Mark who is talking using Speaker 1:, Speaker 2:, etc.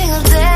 Speaker 1: single day